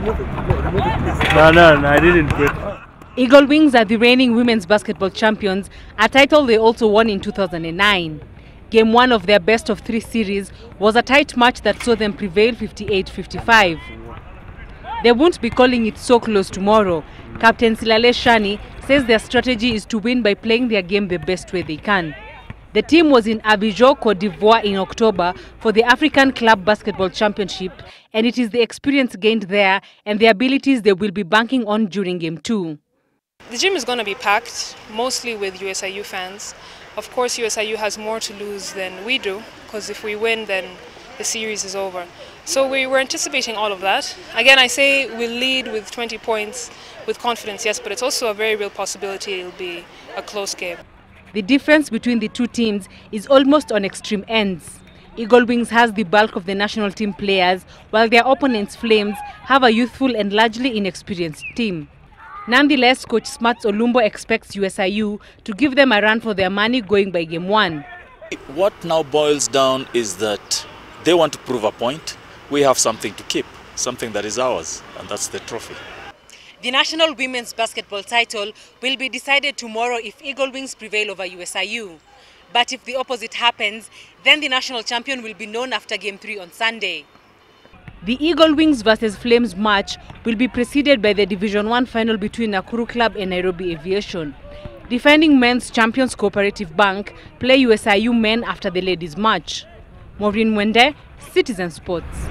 No, no, no, I didn't quit. Eagle Wings are the reigning women's basketball champions, a title they also won in 2009. Game one of their best of three series was a tight match that saw them prevail 58-55. They won't be calling it so close tomorrow. Captain Silale Shani says their strategy is to win by playing their game the best way they can. The team was in Abidjan, Cote d'Ivoire in October for the African Club Basketball Championship and it is the experience gained there and the abilities they will be banking on during game two. The gym is going to be packed, mostly with USIU fans. Of course, USIU has more to lose than we do, because if we win, then the series is over. So we were anticipating all of that. Again, I say we'll lead with 20 points with confidence, yes, but it's also a very real possibility it'll be a close game. The difference between the two teams is almost on extreme ends. Eagle Wings has the bulk of the national team players, while their opponents, Flames, have a youthful and largely inexperienced team. Nonetheless, coach Smarts Olumbo expects USIU to give them a run for their money going by game one. What now boils down is that they want to prove a point. We have something to keep, something that is ours, and that's the trophy. The national women's basketball title will be decided tomorrow if Eagle Wings prevail over USIU. But if the opposite happens, then the national champion will be known after game three on Sunday. The Eagle Wings versus Flames match will be preceded by the Division 1 final between Nakuru Club and Nairobi Aviation. Defending men's champions Cooperative Bank play USIU men after the ladies match. Maureen Mwende, Citizen Sports.